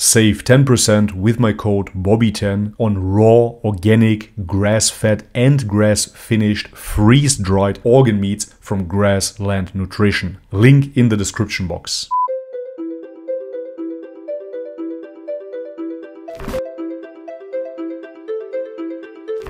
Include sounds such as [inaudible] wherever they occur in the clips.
Save 10% with my code BOBBY10 on raw, organic, grass fed, and grass finished freeze dried organ meats from Grassland Nutrition. Link in the description box.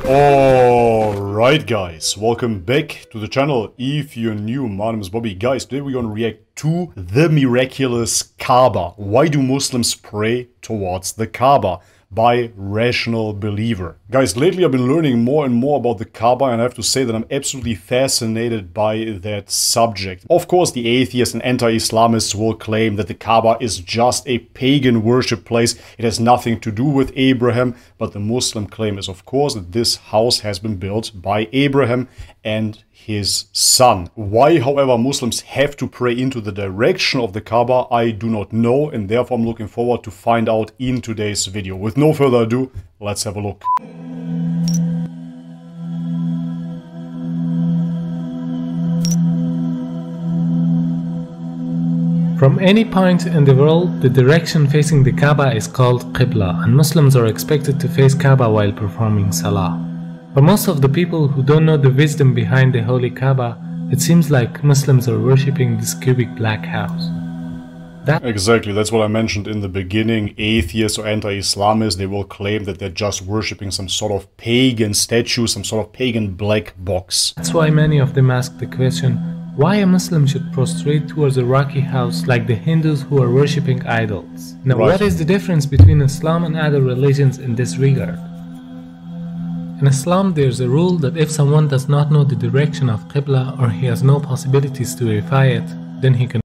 Alright guys, welcome back to the channel. If you're new, my name is Bobby. Guys, today we're gonna react to the miraculous Kaaba. Why do Muslims pray towards the Kaaba? by Rational Believer. Guys, lately I've been learning more and more about the Kaaba and I have to say that I'm absolutely fascinated by that subject. Of course, the atheists and anti-Islamists will claim that the Kaaba is just a pagan worship place. It has nothing to do with Abraham, but the Muslim claim is of course that this house has been built by Abraham and his son. Why, however, Muslims have to pray into the direction of the Kaaba, I do not know, and therefore I'm looking forward to find out in today's video. With no further ado, let's have a look. From any point in the world, the direction facing the Kaaba is called Qibla, and Muslims are expected to face Kaaba while performing Salah. For most of the people who don't know the wisdom behind the Holy Kaaba, it seems like Muslims are worshipping this cubic black house. That exactly, that's what I mentioned in the beginning. Atheists or anti-Islamists, they will claim that they're just worshipping some sort of pagan statue, some sort of pagan black box. That's why many of them ask the question, why a Muslim should prostrate towards a rocky house like the Hindus who are worshipping idols. Now, right. what is the difference between Islam and other religions in this regard? In Islam, there's a rule that if someone does not know the direction of Qibla or he has no possibilities to verify it, then he can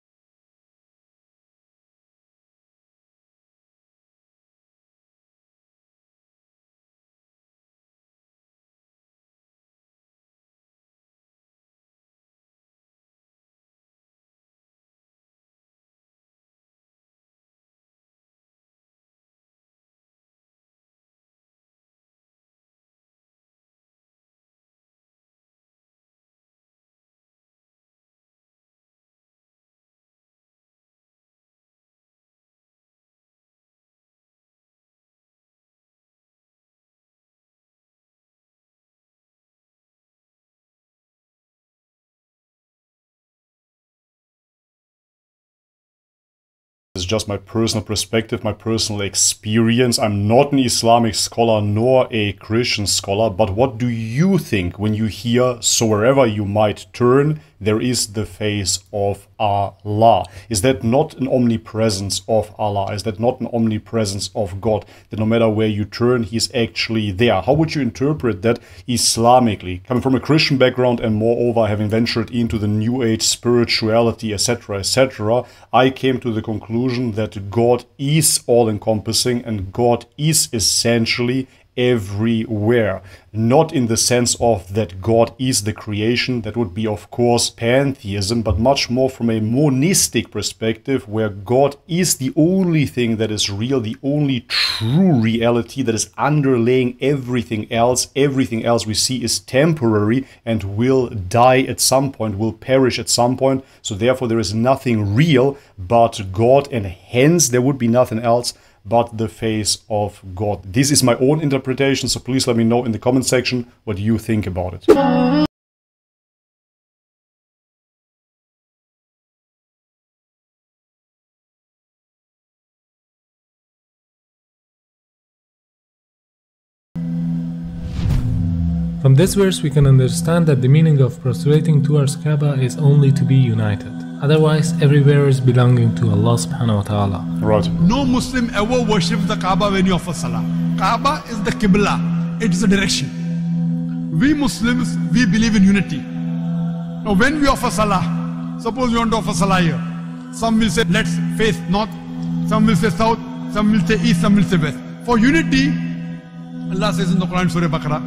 is just my personal perspective, my personal experience. I'm not an Islamic scholar nor a Christian scholar, but what do you think when you hear, so wherever you might turn, there is the face of Allah. Is that not an omnipresence of Allah? Is that not an omnipresence of God? That no matter where you turn, He's actually there. How would you interpret that Islamically? Coming from a Christian background and moreover having ventured into the New Age spirituality, etc., etc., I came to the conclusion that God is all encompassing and God is essentially everywhere. Not in the sense of that God is the creation, that would be, of course, pantheism, but much more from a monistic perspective where God is the only thing that is real, the only true reality that is underlaying everything else. Everything else we see is temporary and will die at some point, will perish at some point. So, therefore, there is nothing real but God, and hence there would be nothing else but the face of God. This is my own interpretation, so please let me know in the comment section what you think about it. From this verse we can understand that the meaning of prostrating towards Kaaba is only to be united. Otherwise, everywhere is belonging to Allah subhanahu wa ta'ala. Right. No Muslim ever worships the Kaaba when you offer salah. Kaaba is the Qibla. It is a direction. We Muslims, we believe in unity. Now when we offer salah, suppose you want to offer salah here. Some will say, let's face north. Some will say south. Some will say east. Some will say west. For unity, Allah says in the Quran, Surah Baqarah,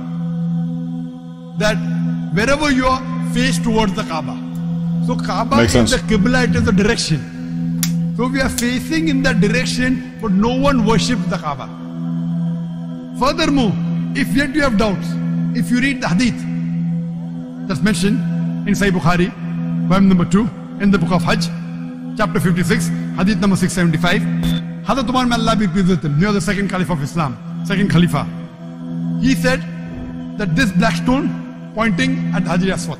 that wherever you are, face towards the Kaaba. So Kaaba Makes is sense. the Qibla, it is the direction. So we are facing in that direction, but no one worships the Kaaba. Furthermore, if yet you have doubts, if you read the Hadith that's mentioned in Sahih Bukhari, volume number 2, in the book of Hajj, chapter 56, Hadith number 675, Hazrat Umar, may Allah be pleased with him, he the second Caliph of Islam, second Khalifa. He said that this black stone pointing at Hajar Aswad,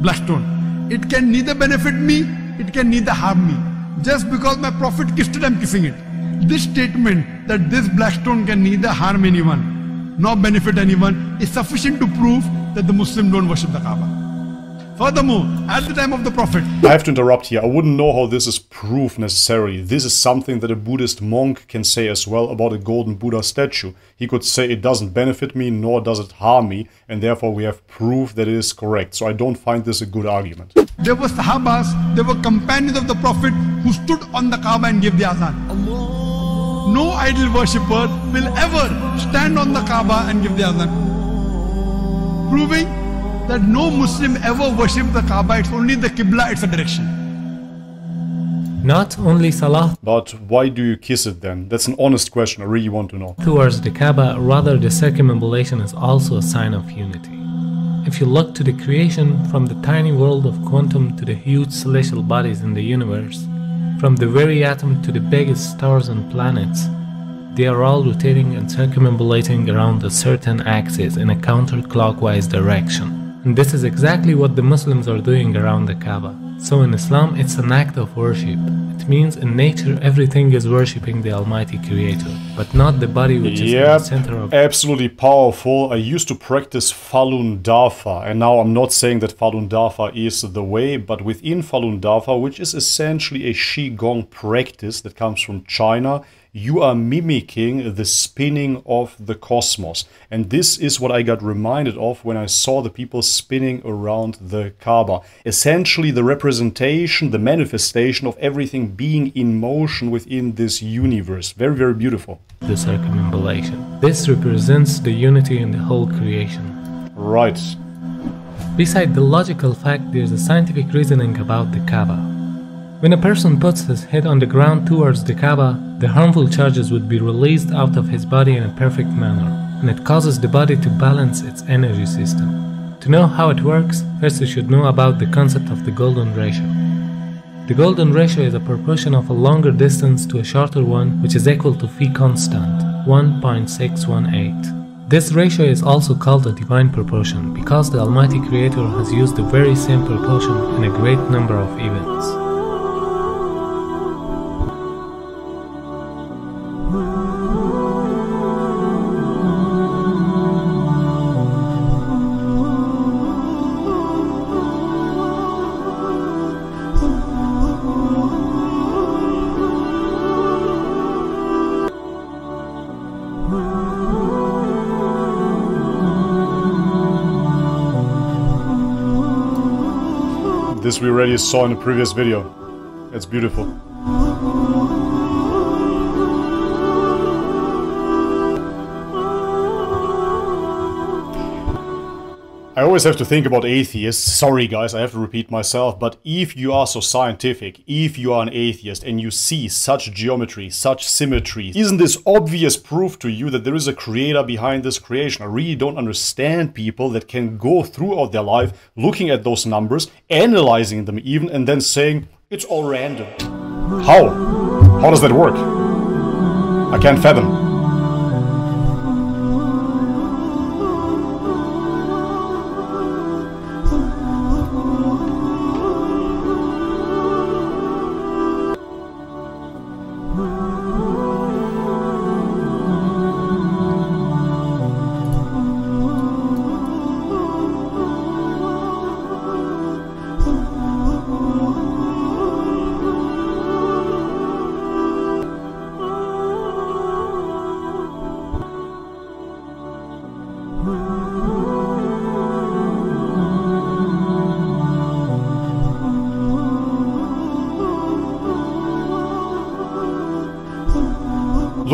black stone, it can neither benefit me, it can neither harm me. Just because my Prophet kissed it, I'm kissing it. This statement that this black stone can neither harm anyone nor benefit anyone is sufficient to prove that the Muslim don't worship the Kaaba. Furthermore, at the time of the Prophet. I have to interrupt here. I wouldn't know how this is proof necessarily. This is something that a Buddhist monk can say as well about a golden Buddha statue. He could say it doesn't benefit me nor does it harm me, and therefore we have proof that it is correct. So I don't find this a good argument. There were Sahabas, there were companions of the Prophet who stood on the Kaaba and gave the azan. No idol worshipper will ever stand on the Kaaba and give the azan. Proving that no Muslim ever worship the Kaaba, it's only the Qibla, it's a direction. Not only Salah. But why do you kiss it then? That's an honest question, I really want to know. Towards the Kaaba, rather the circumambulation is also a sign of unity. If you look to the creation from the tiny world of quantum to the huge celestial bodies in the universe, from the very atom to the biggest stars and planets, they are all rotating and circumambulating around a certain axis in a counterclockwise direction. And this is exactly what the Muslims are doing around the Kaaba. So in Islam, it's an act of worship. It means in nature, everything is worshipping the Almighty Creator, but not the body which is yep, the center of. Absolutely powerful. I used to practice Falun Dafa, and now I'm not saying that Falun Dafa is the way, but within Falun Dafa, which is essentially a Qigong practice that comes from China, you are mimicking the spinning of the cosmos. And this is what I got reminded of when I saw the people spinning around the Kaaba. Essentially, the representation, the manifestation of everything being in motion within this universe. Very, very beautiful. The circumambulation. This represents the unity in the whole creation. Right. Beside the logical fact, there's a scientific reasoning about the Kaaba. When a person puts his head on the ground towards the Kaaba, the harmful charges would be released out of his body in a perfect manner, and it causes the body to balance its energy system. To know how it works, first you should know about the concept of the golden ratio. The golden ratio is a proportion of a longer distance to a shorter one, which is equal to phi constant, 1.618. This ratio is also called a divine proportion because the Almighty Creator has used the very same proportion in a great number of events. This we already saw in the previous video. It's beautiful. Always have to think about atheists. Sorry guys, I have to repeat myself, but if you are so scientific, if you are an atheist and you see such geometry, such symmetry, isn't this obvious proof to you that there is a creator behind this creation? I really don't understand people that can go throughout their life looking at those numbers, analyzing them even, and then saying, it's all random. How? How does that work? I can't fathom.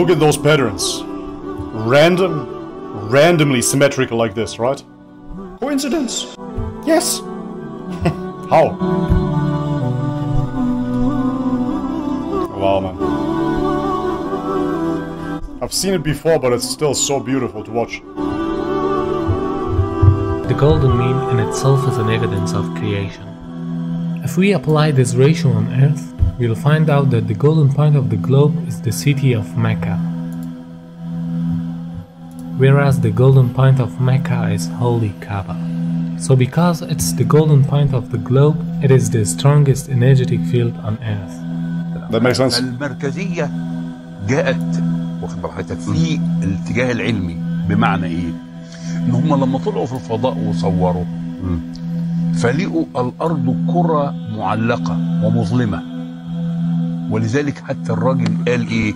Look at those patterns. Random, randomly symmetrical like this, right? Coincidence? Yes. [laughs] How? Wow, man. I've seen it before, but it's still so beautiful to watch. The golden mean in itself is an evidence of creation. If we apply this ratio on Earth, we'll find out that the golden point of the globe is the city of Mecca. Whereas the golden point of Mecca is Holy Kaaba. So because it's the golden point of the globe, it is the strongest energetic field on earth. That makes sense. المركزية جاءت واخد بال حضرتك في الاتجاه العلمي بمعنى ايه؟ ان هم لما طلعوا في الفضاء وصوروا فلقوا الارض كرة معلقة ومظلمة ولذلك حتى الراجل قال إيه؟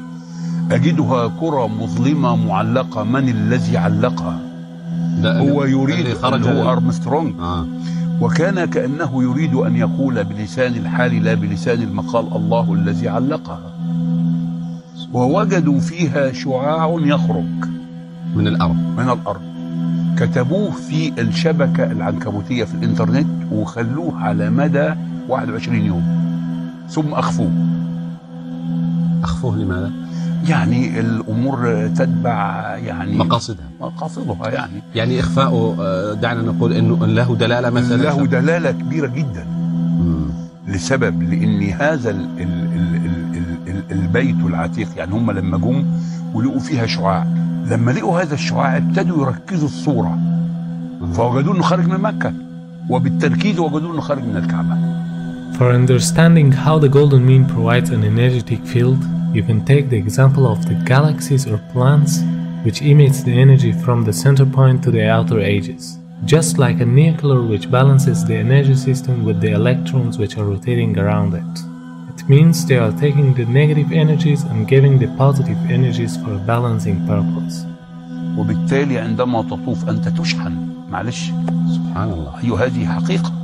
أجدها كرة مظلمة معلقة. من الذي علقها؟ ده هو يريد اللي خرج هو أرمسترونج. آه. وكان كأنه يريد أن يقول بلسان الحال لا بلسان المقال الله الذي علقها. ووجدوا فيها شعاع يخرج. من الأرض. من الأرض. كتبوه في الشبكة العنكبوتية في الإنترنت وخلوه على مدى 21 يوم. ثم أخفوه. أخفوه لماذا؟ يعني الأمور تتبع يعني مقاصدها. مقاصدها يعني. يعني اخفاؤه آه، دعنا نقول إنه له دلالة مثلا. له دلالة كبيرة جدا. مم. لسبب لأن هذا ال ال ال ال ال ال البيت العتيق يعني هم لما جم ولقوا فيها شعاع. لما لقوا هذا الشعاع ابتدوا يركزوا الصورة. فوجدوا إنه خارج من مكة. وبالتركيز وجدوا إنه خارج من الكعبة. For understanding how the golden mean provides an energetic field, you can take the example of the galaxies or planets, which emits the energy from the center point to the outer edges, just like a nuclear which balances the energy system with the electrons which are rotating around it. It means they are taking the negative energies and giving the positive energies for a balancing purpose. وبالتالي عندما تطوف انت تشحن معلش سبحان الله ايوه هذه حقيقه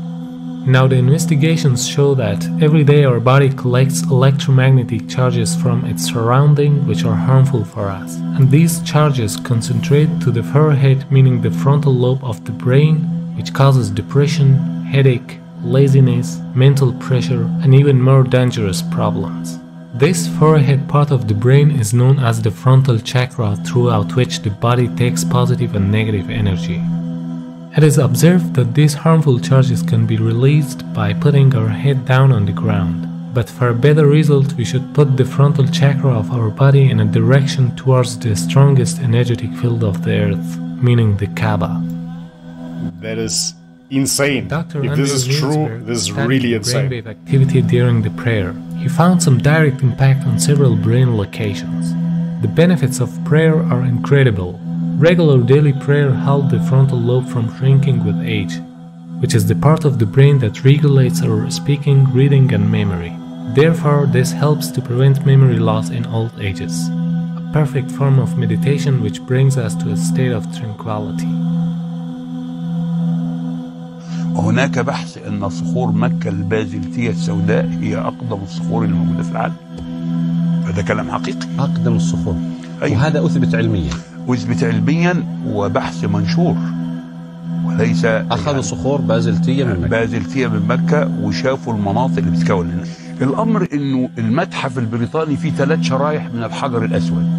now, the investigations show that every day our body collects electromagnetic charges from its surrounding which are harmful for us. And these charges concentrate to the forehead, meaning the frontal lobe of the brain, which causes depression, headache, laziness, mental pressure, and even more dangerous problems. This forehead part of the brain is known as the frontal chakra, throughout which the body takes positive and negative energy. It is observed that these harmful charges can be released by putting our head down on the ground. But for a better result, we should put the frontal chakra of our body in a direction towards the strongest energetic field of the earth, meaning the Kaaba. That is insane. Dr. If this is true, this is really insane. brainwave activity during the prayer. He found some direct impact on several brain locations. The benefits of prayer are incredible. Regular daily prayer helps the frontal lobe from shrinking with age, which is the part of the brain that regulates our speaking, reading, and memory. Therefore, this helps to prevent memory loss in old ages. A perfect form of meditation which brings us to a state of tranquility. وهناك بحث ان صخور مكه البازلتيه السوداء هي اقدم الصخور الموجوده في العالم فده كلام حقيقي اقدم الصخور أيوة. وهذا اثبت علميا واثبت علميا وبحث منشور وليس اخذوا يعني صخور بازلتيه من مكة بازلتيه من مكة وشافوا المناطق اللي بتتكون منها. الأمر إنه المتحف البريطاني فيه ثلاث شرايح من الحجر الأسود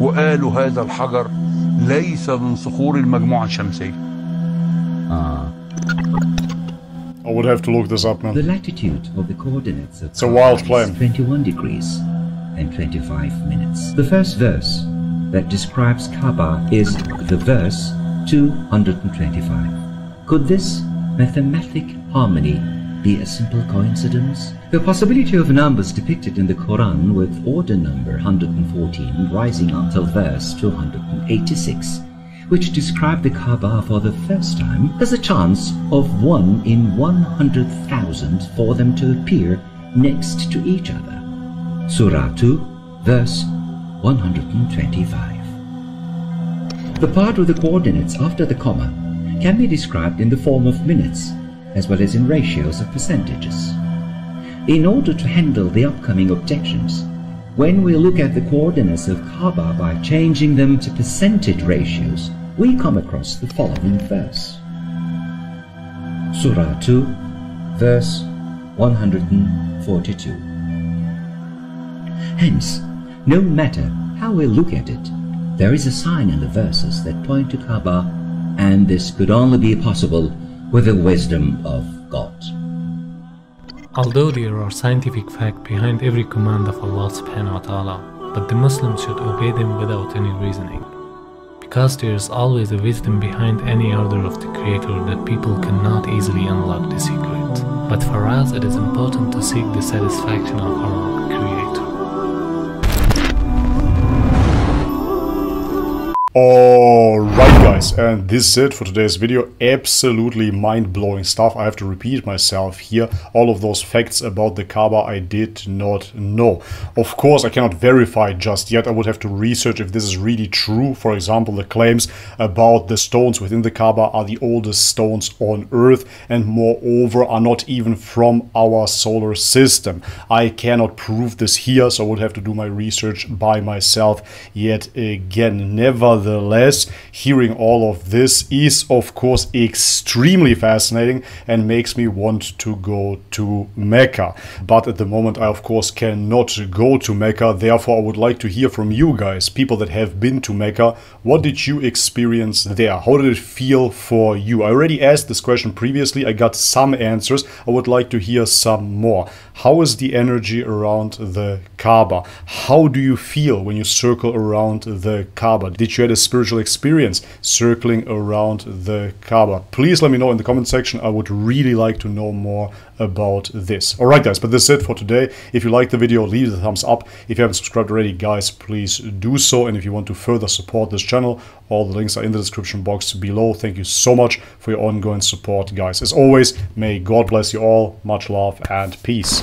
وقالوا هذا الحجر ليس من صخور المجموعة الشمسية آه. I would have to look this up, The man. latitude of the coordinates of It's a wild Kaaba claim. is 21 degrees and 25 minutes. The first verse that describes Kaaba is the verse 225. Could this mathematic harmony be a simple coincidence? The possibility of numbers depicted in the Quran with order number 114 rising until verse 286 which describe the Kaaba for the first time, has a chance of 1 in 100,000 for them to appear next to each other. Surah 2, verse 125. The part of the coordinates after the comma can be described in the form of minutes as well as in ratios of percentages. In order to handle the upcoming objections, when we look at the coordinates of Kaaba by changing them to percentage ratios, we come across the following verse. Surah 2, verse 142. Hence, no matter how we look at it, there is a sign in the verses that point to Kaaba, and this could only be possible with the wisdom of God. Although there are scientific facts behind every command of Allah subhanahu wa ta'ala, but the Muslims should obey them without any reasoning. Because there is always a wisdom behind any order of the Creator that people cannot easily unlock the secret. But for us it is important to seek the satisfaction of our Creator. Alright guys, and this is it for today's video. Absolutely mind-blowing stuff. I have to repeat myself here. All of those facts about the Kaaba I did not know. Of course, I cannot verify just yet. I would have to research if this is really true. For example, the claims about the stones within the Kaaba are the oldest stones on Earth and moreover are not even from our solar system. I cannot prove this here, so I would have to do my research by myself yet again. Nevertheless, hearing all of this is of course extremely fascinating and makes me want to go to Mecca. But at the moment I of course cannot go to Mecca, therefore I would like to hear from you guys, people that have been to Mecca, what did you experience there? How did it feel for you? I already asked this question previously, I got some answers, I would like to hear some more. How is the energy around the Kaaba? How do you feel when you circle around the Kaaba? Did you had a spiritual experience circling around the Kaaba? Please let me know in the comment section. I would really like to know more about this. Alright guys, but this is it for today. If you liked the video, leave the thumbs up. If you haven't subscribed already, guys, please do so. And if you want to further support this channel, all the links are in the description box below. Thank you so much for your ongoing support, guys. As always, may God bless you all. Much love and peace.